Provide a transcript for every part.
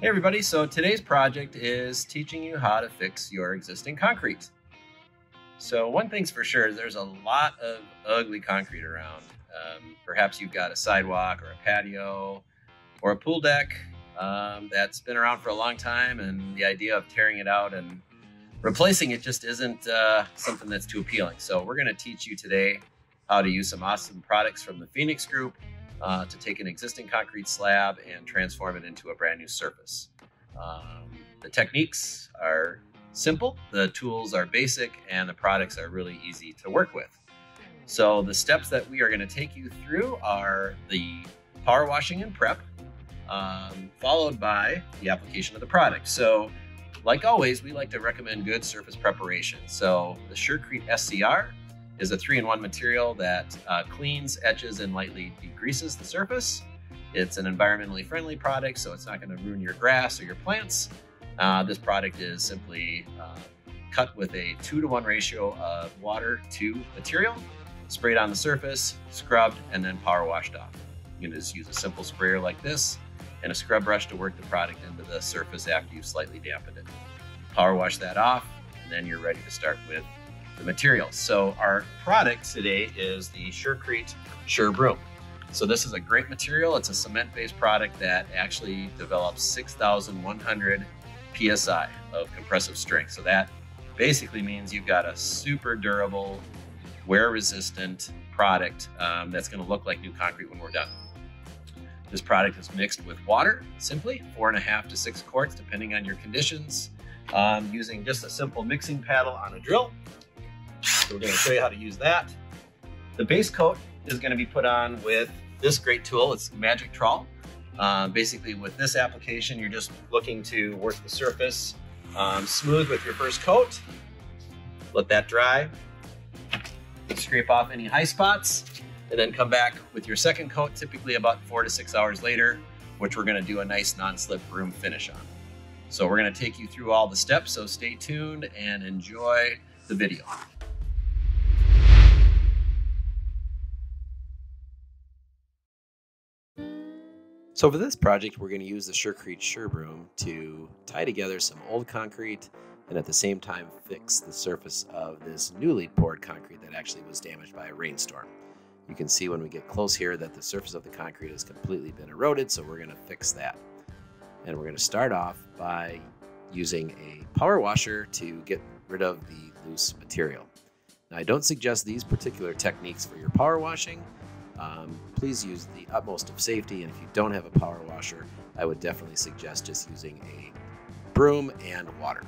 Hey everybody, so today's project is teaching you how to fix your existing concrete. So one thing's for sure, there's a lot of ugly concrete around. Um, perhaps you've got a sidewalk or a patio or a pool deck um, that's been around for a long time and the idea of tearing it out and replacing it just isn't uh, something that's too appealing. So we're gonna teach you today how to use some awesome products from the Phoenix Group uh, to take an existing concrete slab and transform it into a brand new surface. Um, the techniques are simple, the tools are basic, and the products are really easy to work with. So the steps that we are going to take you through are the power washing and prep, um, followed by the application of the product. So like always, we like to recommend good surface preparation. So the Surecrete SCR is a three-in-one material that uh, cleans, etches, and lightly degreases the surface. It's an environmentally friendly product, so it's not going to ruin your grass or your plants. Uh, this product is simply uh, cut with a two to one ratio of water to material, sprayed on the surface, scrubbed, and then power washed off. You can just use a simple sprayer like this and a scrub brush to work the product into the surface after you've slightly dampened it. Power wash that off, and then you're ready to start with the materials. So our product today is the Surecrete Sure. So this is a great material. It's a cement-based product that actually develops 6,100 PSI of compressive strength. So that basically means you've got a super durable, wear-resistant product um, that's gonna look like new concrete when we're done. This product is mixed with water, simply, four and a half to six quarts, depending on your conditions, um, using just a simple mixing paddle on a drill. So we're gonna show you how to use that. The base coat is gonna be put on with this great tool. It's Magic Trowel. Uh, basically with this application, you're just looking to work the surface um, smooth with your first coat. Let that dry. Scrape off any high spots and then come back with your second coat, typically about four to six hours later, which we're gonna do a nice non-slip broom finish on. So we're gonna take you through all the steps, so stay tuned and enjoy the video. So for this project, we're going to use the Surecrete Sure Broom to tie together some old concrete and at the same time fix the surface of this newly poured concrete that actually was damaged by a rainstorm. You can see when we get close here that the surface of the concrete has completely been eroded, so we're going to fix that. And we're going to start off by using a power washer to get rid of the loose material. Now, I don't suggest these particular techniques for your power washing, um, please use the utmost of safety. And if you don't have a power washer, I would definitely suggest just using a broom and water.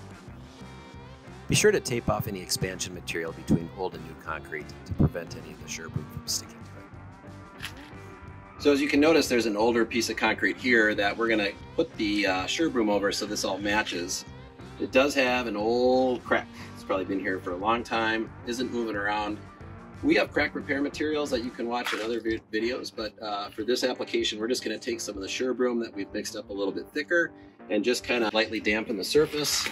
Be sure to tape off any expansion material between old and new concrete to prevent any of the Sure from sticking to it. So as you can notice, there's an older piece of concrete here that we're going to put the uh, over so this all matches. It does have an old crack. It's probably been here for a long time, isn't moving around. We have crack repair materials that you can watch in other videos, but uh, for this application, we're just gonna take some of the Sure Broom that we've mixed up a little bit thicker and just kind of lightly dampen the surface.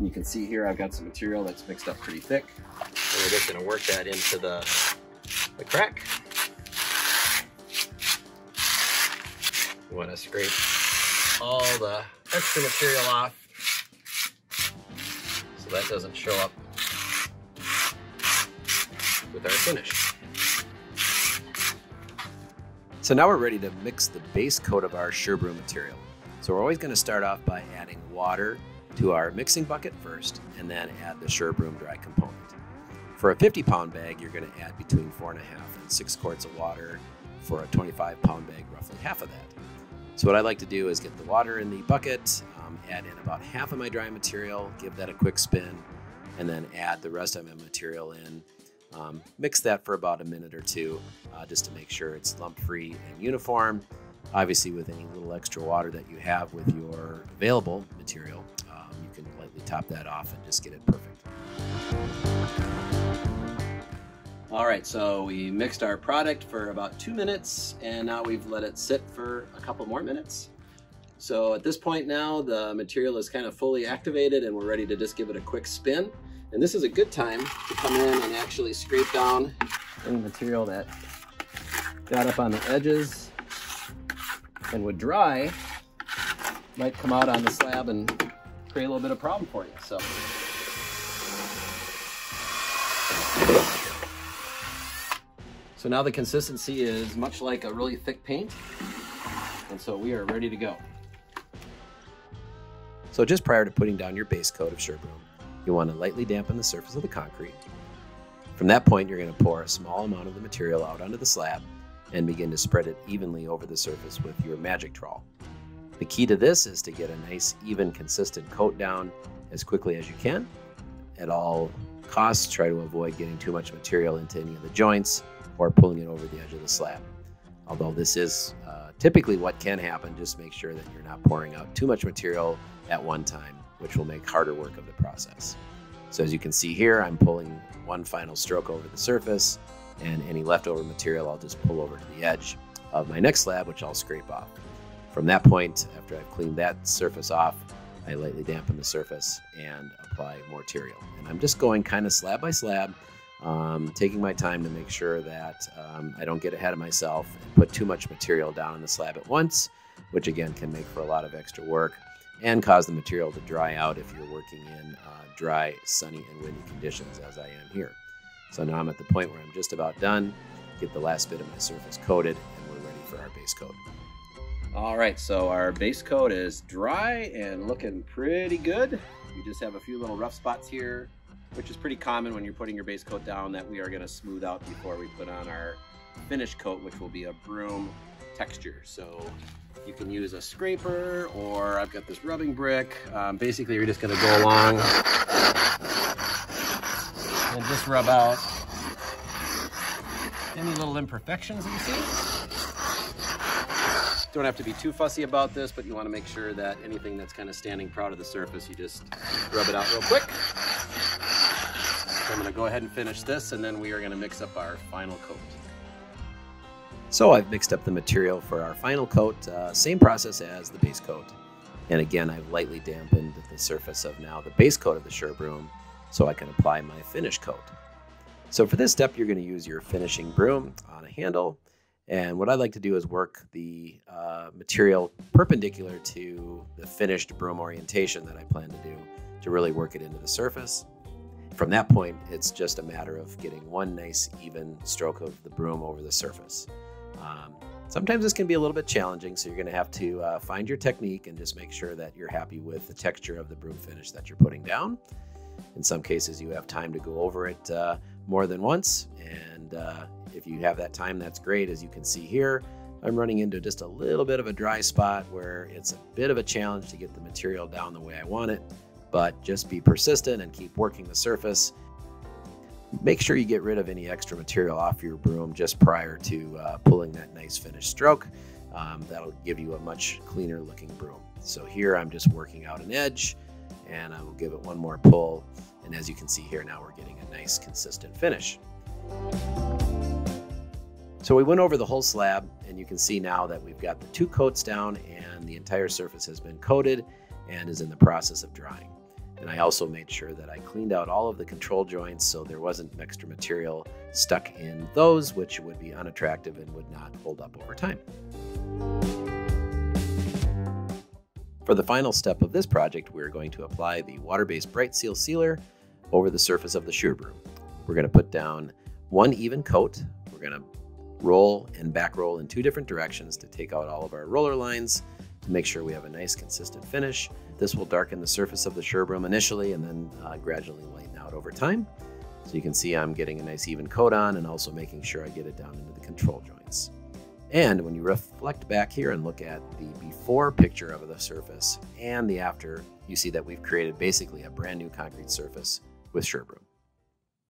You can see here I've got some material that's mixed up pretty thick. And we're just gonna work that into the, the crack. You wanna scrape all the extra material off so that doesn't show up with our finish. So now we're ready to mix the base coat of our Broom material. So we're always going to start off by adding water to our mixing bucket first and then add the Broom dry component. For a 50 pound bag, you're going to add between four and a half and six quarts of water. For a 25 pound bag, roughly half of that. So what I like to do is get the water in the bucket, um, add in about half of my dry material, give that a quick spin, and then add the rest of my material in um, mix that for about a minute or two uh, just to make sure it's lump free and uniform. Obviously, with any little extra water that you have with your available material, um, you can lightly top that off and just get it perfect. All right, so we mixed our product for about two minutes and now we've let it sit for a couple more minutes. So at this point now, the material is kind of fully activated and we're ready to just give it a quick spin. And this is a good time to come in and actually scrape down any material that got up on the edges and would dry might come out on the slab and create a little bit of problem for you. So. So now the consistency is much like a really thick paint. And so we are ready to go. So just prior to putting down your base coat of SureBroom, you want to lightly dampen the surface of the concrete. From that point, you're going to pour a small amount of the material out onto the slab and begin to spread it evenly over the surface with your magic trowel. The key to this is to get a nice, even, consistent coat down as quickly as you can. At all costs, try to avoid getting too much material into any of the joints or pulling it over the edge of the slab. Although this is uh, typically what can happen, just make sure that you're not pouring out too much material at one time, which will make harder work of the process. So as you can see here, I'm pulling one final stroke over the surface and any leftover material I'll just pull over to the edge of my next slab, which I'll scrape off. From that point, after I've cleaned that surface off, I lightly dampen the surface and apply more material. And I'm just going kind of slab by slab um, taking my time to make sure that um, I don't get ahead of myself and put too much material down on the slab at once, which again can make for a lot of extra work and cause the material to dry out if you're working in uh, dry, sunny, and windy conditions as I am here. So now I'm at the point where I'm just about done, get the last bit of my surface coated, and we're ready for our base coat. All right, so our base coat is dry and looking pretty good. We just have a few little rough spots here which is pretty common when you're putting your base coat down that we are going to smooth out before we put on our finish coat, which will be a broom texture. So you can use a scraper or I've got this rubbing brick. Um, basically, you're just going to go along and just rub out any little imperfections that you see. Don't have to be too fussy about this, but you want to make sure that anything that's kind of standing proud of the surface, you just rub it out real quick. So I'm going to go ahead and finish this, and then we are going to mix up our final coat. So I've mixed up the material for our final coat, uh, same process as the base coat. And again, I've lightly dampened the surface of now the base coat of the SureBroom so I can apply my finish coat. So for this step, you're going to use your finishing broom on a handle. And what I like to do is work the uh, material perpendicular to the finished broom orientation that I plan to do to really work it into the surface. From that point, it's just a matter of getting one nice even stroke of the broom over the surface. Um, sometimes this can be a little bit challenging, so you're going to have to uh, find your technique and just make sure that you're happy with the texture of the broom finish that you're putting down. In some cases, you have time to go over it uh, more than once, and uh, if you have that time, that's great. As you can see here, I'm running into just a little bit of a dry spot where it's a bit of a challenge to get the material down the way I want it but just be persistent and keep working the surface. Make sure you get rid of any extra material off your broom just prior to uh, pulling that nice finished stroke. Um, that'll give you a much cleaner looking broom. So here I'm just working out an edge and I will give it one more pull. And as you can see here, now we're getting a nice consistent finish. So we went over the whole slab and you can see now that we've got the two coats down and the entire surface has been coated and is in the process of drying. And I also made sure that I cleaned out all of the control joints so there wasn't extra material stuck in those, which would be unattractive and would not hold up over time. For the final step of this project, we're going to apply the water-based Bright Seal Sealer over the surface of the SureBroom. We're going to put down one even coat. We're going to roll and back roll in two different directions to take out all of our roller lines to make sure we have a nice consistent finish. This will darken the surface of the SureBroom initially and then uh, gradually lighten out over time. So you can see I'm getting a nice even coat on and also making sure I get it down into the control joints. And when you reflect back here and look at the before picture of the surface and the after, you see that we've created basically a brand new concrete surface with SureBroom.